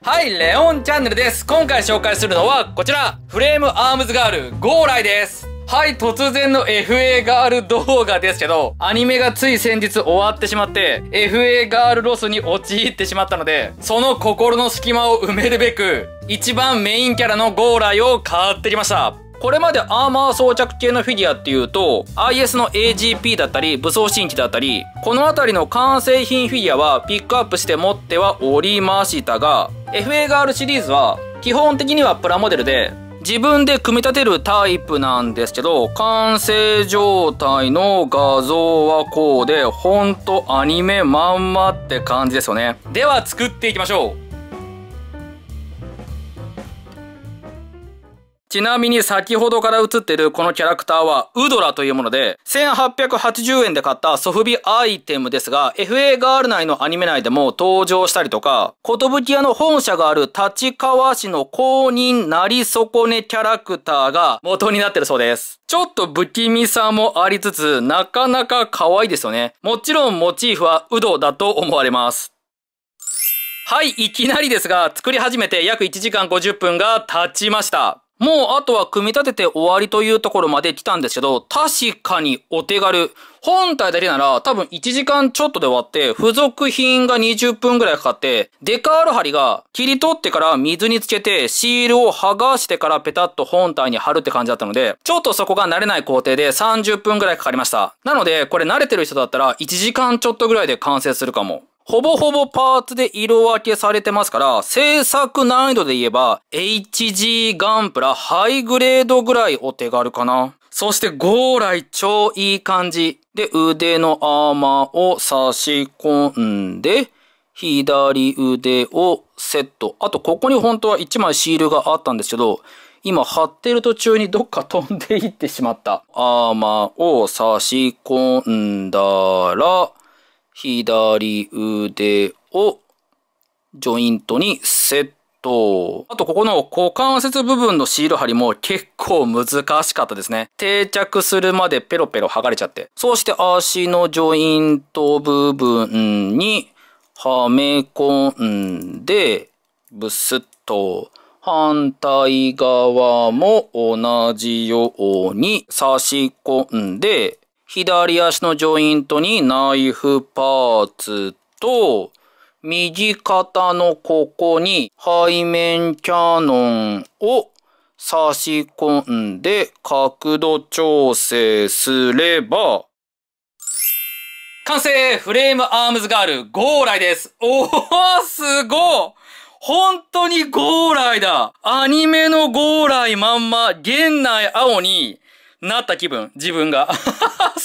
はい、レオンチャンネルです。今回紹介するのはこちら、フレームアームズガール、ゴーライです。はい、突然の FA ガール動画ですけど、アニメがつい先日終わってしまって、FA ガールロスに陥ってしまったので、その心の隙間を埋めるべく、一番メインキャラのゴーライを買ってきました。これまでアーマー装着系のフィギュアっていうと、IS の AGP だったり、武装新規だったり、この辺りの完成品フィギュアはピックアップして持ってはおりましたが、FA ガールシリーズは基本的にはプラモデルで、自分で組み立てるタイプなんですけど、完成状態の画像はこうで、ほんとアニメまんまって感じですよね。では作っていきましょう。ちなみに先ほどから映ってるこのキャラクターはウドラというもので、1880円で買ったソフビアイテムですが、FA ガール内のアニメ内でも登場したりとか、ことぶき屋の本社がある立川市の公認なり損ねキャラクターが元になってるそうです。ちょっと不気味さもありつつ、なかなか可愛いですよね。もちろんモチーフはウドだと思われます。はい、いきなりですが、作り始めて約1時間50分が経ちました。もうあとは組み立てて終わりというところまで来たんですけど、確かにお手軽。本体だけなら多分1時間ちょっとで終わって、付属品が20分くらいかかって、デカール針が切り取ってから水につけて、シールを剥がしてからペタッと本体に貼るって感じだったので、ちょっとそこが慣れない工程で30分くらいかかりました。なので、これ慣れてる人だったら1時間ちょっとぐらいで完成するかも。ほぼほぼパーツで色分けされてますから、制作難易度で言えば、HG ガンプラハイグレードぐらいお手軽かな。そしてゴーライ超いい感じ。で、腕のアーマーを差し込んで、左腕をセット。あと、ここに本当は1枚シールがあったんですけど、今貼ってる途中にどっか飛んでいってしまった。アーマーを差し込んだら、左腕をジョイントにセット。あと、ここの股関節部分のシール貼りも結構難しかったですね。定着するまでペロペロ剥がれちゃって。そして足のジョイント部分にはめ込んで、ブスッと。反対側も同じように差し込んで、左足のジョイントにナイフパーツと、右肩のここに背面キャノンを差し込んで角度調整すれば、完成フレームアームズガールゴーライです。おーすご本当にゴーライだ。アニメのゴーライまんま、現内青に、なった気分、自分が。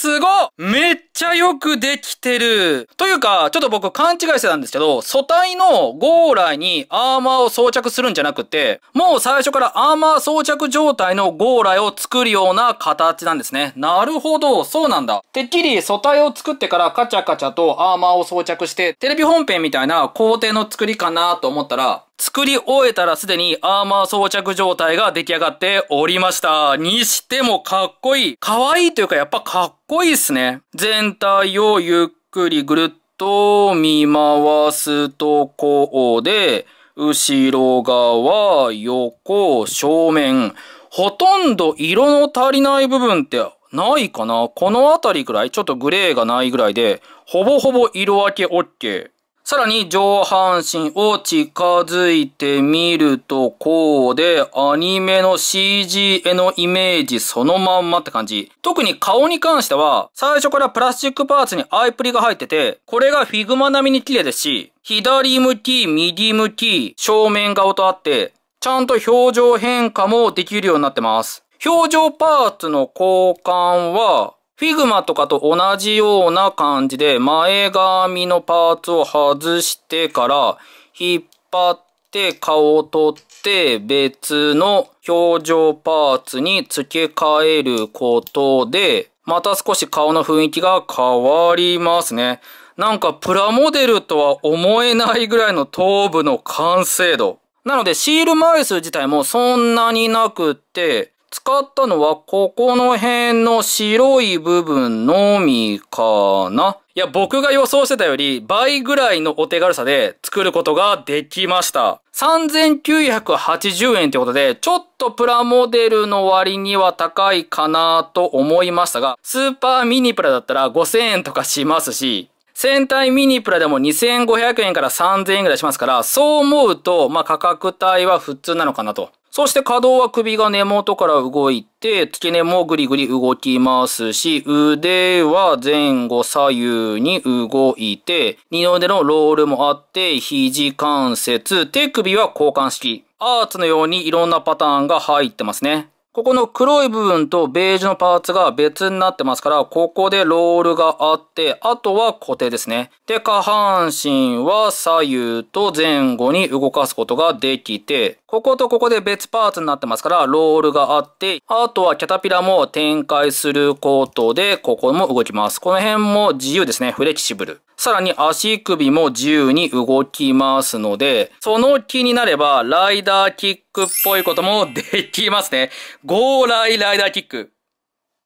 すごめっちゃよくできてる。というか、ちょっと僕勘違いしてたんですけど、素体のゴーライにアーマーを装着するんじゃなくて、もう最初からアーマー装着状態のゴーライを作るような形なんですね。なるほど、そうなんだ。てっきり素体を作ってからカチャカチャとアーマーを装着して、テレビ本編みたいな工程の作りかなと思ったら、作り終えたらすでにアーマー装着状態が出来上がっておりました。にしてもかっこいい。かわいいというかやっぱかっこいいっすね。全体をゆっくりぐるっと見回すとこうで、後ろ側、横、正面、ほとんど色の足りない部分ってないかな？この辺りぐらい？ちょっとグレーがないぐらいで、ほぼほぼ色分け OK。さらに上半身を近づいてみるとこうでアニメの CG へのイメージそのまんまって感じ。特に顔に関しては最初からプラスチックパーツにアイプリントが入っててこれが figma 並みに綺麗ですし左向き、右向き、正面顔とあってちゃんと表情変化もできるようになってます。表情パーツの交換はフィグマとかと同じような感じで前髪のパーツを外してから引っ張って顔を取って別の表情パーツに付け替えることでまた少し顔の雰囲気が変わりますね。なんかプラモデルとは思えないぐらいの頭部の完成度。なのでシール枚数自体もそんなになくって使ったのはここの辺の白い部分のみかな。いや、僕が予想してたより倍ぐらいのお手軽さで作ることができました。3980円ってことで、ちょっとプラモデルの割には高いかなと思いましたが、スーパーミニプラだったら5000円とかしますし、戦隊ミニプラでも2500円から3000円ぐらいしますから、そう思うと、まあ価格帯は普通なのかなと。そして可動は首が根元から動いて、付け根もぐりぐり動きますし、腕は前後左右に動いて、二の腕のロールもあって、肘関節、手首は交換式。アーツのようにいろんなパターンが入ってますね。ここの黒い部分とベージュのパーツが別になってますから、ここでロールがあって、あとは固定ですね。で、下半身は左右と前後に動かすことができて、こことここで別パーツになってますから、ロールがあって、あとはキャタピラも展開することで、ここも動きます。この辺も自由ですね。フレキシブル。さらに足首も自由に動きますので、その気になれば、ライダーキックっぽいこともできますね。ゴーライライダーキック。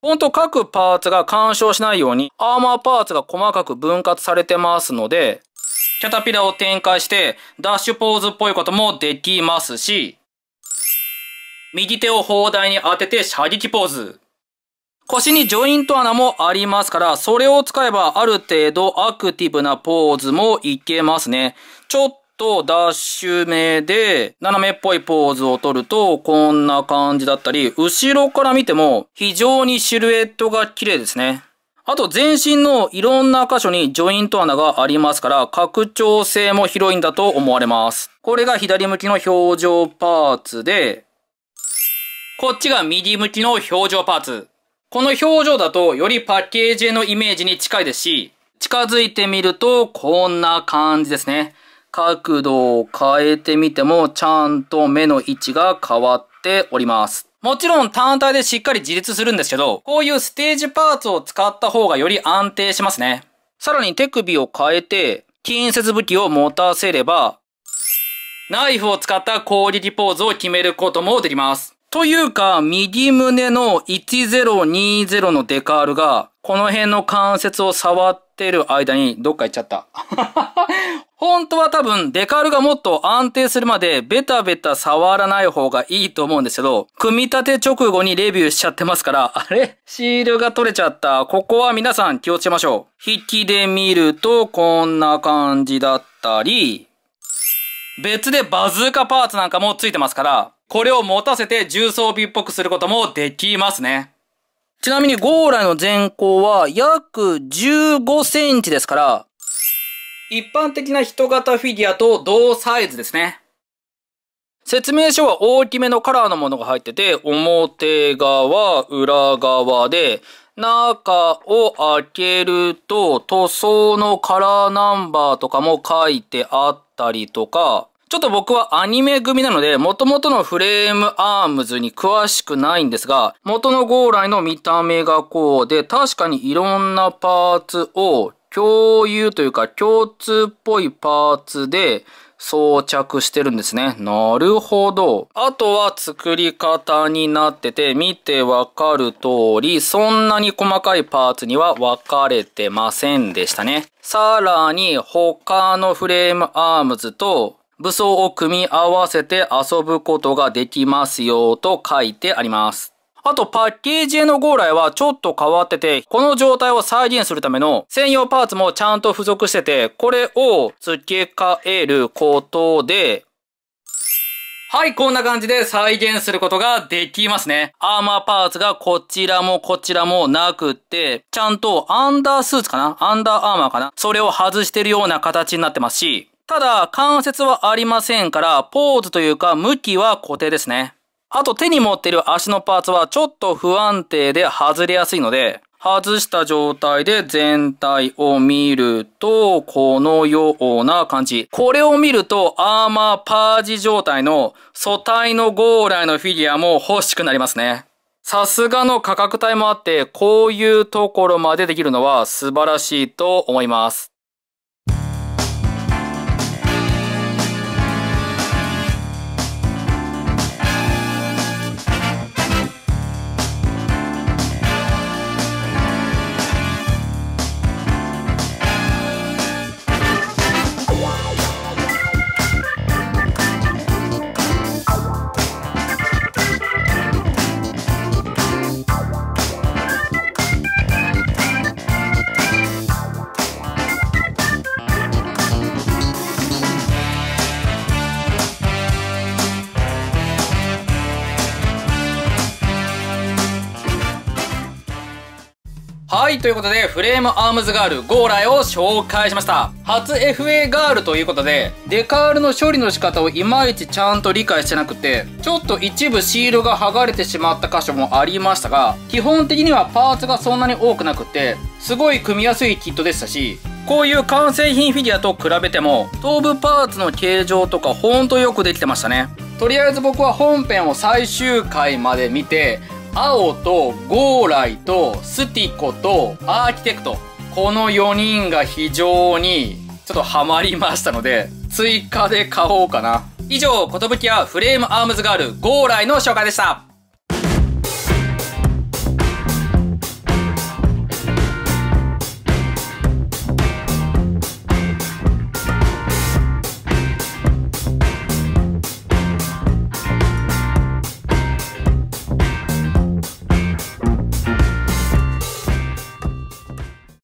ほんと各パーツが干渉しないように、アーマーパーツが細かく分割されてますので、キャタピラを展開して、ダッシュポーズっぽいこともできますし、右手を砲台に当てて射撃ポーズ。腰にジョイント穴もありますから、それを使えばある程度アクティブなポーズもいけますね。ちょっとダッシュ目で斜めっぽいポーズを取るとこんな感じだったり、後ろから見ても非常にシルエットが綺麗ですね。あと全身のいろんな箇所にジョイント穴がありますから、拡張性も広いんだと思われます。これが左向きの表情パーツで、こっちが右向きの表情パーツ。この表情だとよりパッケージへのイメージに近いですし、近づいてみるとこんな感じですね。角度を変えてみてもちゃんと目の位置が変わっております。もちろん単体でしっかり自立するんですけど、こういうステージパーツを使った方がより安定しますね。さらに手首を変えて、近接武器を持たせれば、ナイフを使った攻撃ポーズを決めることもできます。というか、右胸の1020のデカールが、この辺の関節を触ってる間にどっか行っちゃった。本当は多分デカールがもっと安定するまでベタベタ触らない方がいいと思うんですけど、組み立て直後にレビューしちゃってますから、あれ？シールが取れちゃった。ここは皆さん気をつけましょう。引きで見るとこんな感じだったり、別でバズーカパーツなんかもついてますから、これを持たせて重装備っぽくすることもできますね。ちなみにゴーラの全高は約15センチですから、一般的な人型フィギュアと同サイズですね。説明書は大きめのカラーのものが入ってて、表側、裏側で、中を開けると塗装のカラーナンバーとかも書いてあったりとか、ちょっと僕はアニメ組なので、元々のフレームアームズに詳しくないんですが、元のゴーライの見た目がこうで、確かにいろんなパーツを共有というか共通っぽいパーツで装着してるんですね。なるほど。あとは作り方になってて、見てわかる通り、そんなに細かいパーツには分かれてませんでしたね。さらに他のフレームアームズと武装を組み合わせて遊ぶことができますよと書いてあります。あと、パッケージへのゴーライはちょっと変わってて、この状態を再現するための専用パーツもちゃんと付属してて、これを付け替えることで、はい、こんな感じで再現することができますね。アーマーパーツがこちらもこちらもなくって、ちゃんとアンダースーツかな？アンダーアーマーかな？それを外してるような形になってますし、ただ、関節はありませんから、ポーズというか、向きは固定ですね。あと手に持っている足のパーツはちょっと不安定で外れやすいので、外した状態で全体を見ると、このような感じ。これを見ると、アーマーパージ状態の素体のゴーライのフィギュアも欲しくなりますね。さすがの価格帯もあって、こういうところまでできるのは素晴らしいと思います。はい、ということで、フレームアームズガール、ゴーライを紹介しました。初 FA ガールということで、デカールの処理の仕方をいまいちちゃんと理解してなくて、ちょっと一部シールが剥がれてしまった箇所もありましたが、基本的にはパーツがそんなに多くなくて、すごい組みやすいキットでしたし、こういう完成品フィギュアと比べても、頭部パーツの形状とかほんとよくできてましたね。とりあえず僕は本編を最終回まで見て、青とゴーライとスティコとアーキテクト。この4人が非常にちょっとハマりましたので、追加で買おうかな。以上、ことぶきやフレームアームズガールゴーライの紹介でした。